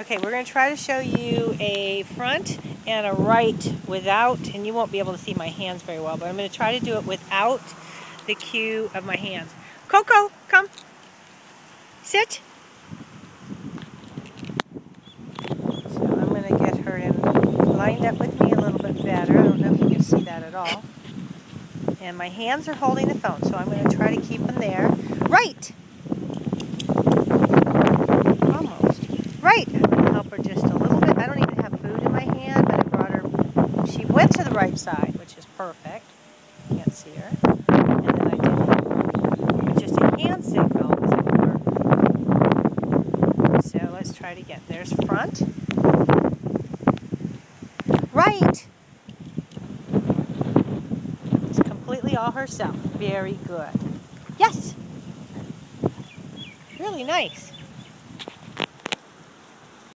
Okay, we're going to try to show you a front and a right without, and you won't be able to see my hands very well, but I'm going to try to do it without the cue of my hands. Coco, come. Sit. So I'm going to get her in lined up with me a little bit better. I don't know if you can see that at all. And my hands are holding the phone, so I'm going to try to keep them there. Right! right. Help her just a little bit. I don't even have food in my hand, but I brought her. She went to the right side, which is perfect. Can't see her. And then I did just a hand signal So let's try it again. There's front. Right. It's completely all herself. Very good. Yes. Really nice.